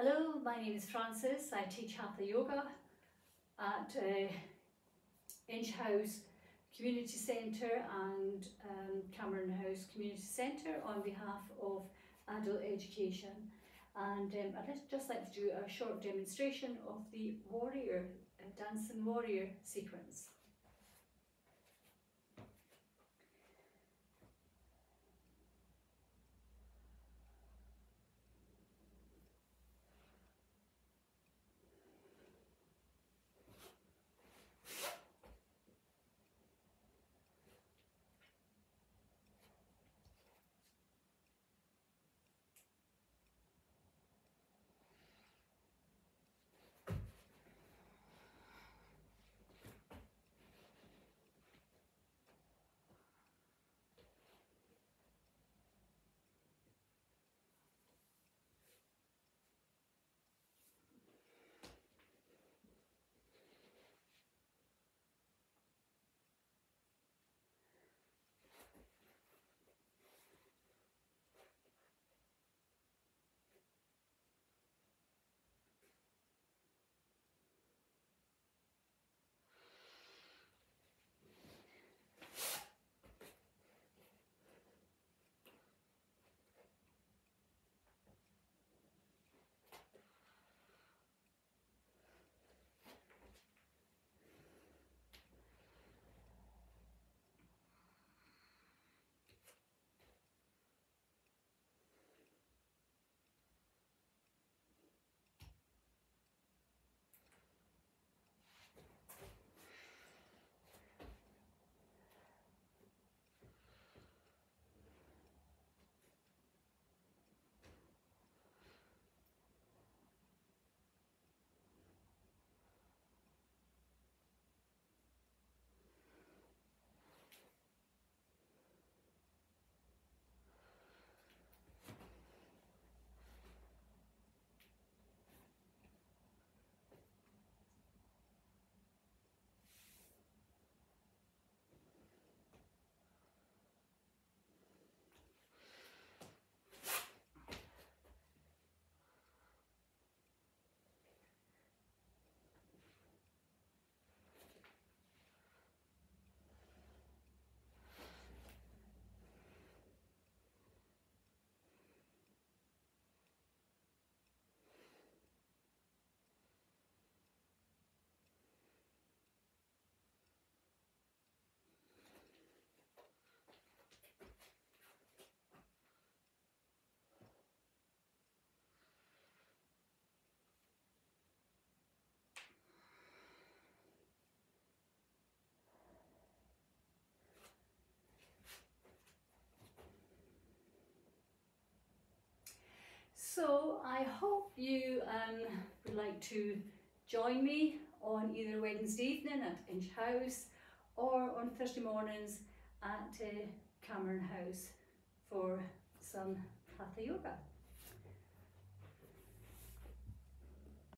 Hello, my name is Frances. I teach Hatha Yoga at uh, Inch House Community Centre and um, Cameron House Community Centre on behalf of adult education. And um, I'd just like to do a short demonstration of the warrior, uh, dancing warrior sequence. So I hope you um, would like to join me on either Wednesday evening at Inch House or on Thursday mornings at uh, Cameron House for some Hatha Yoga.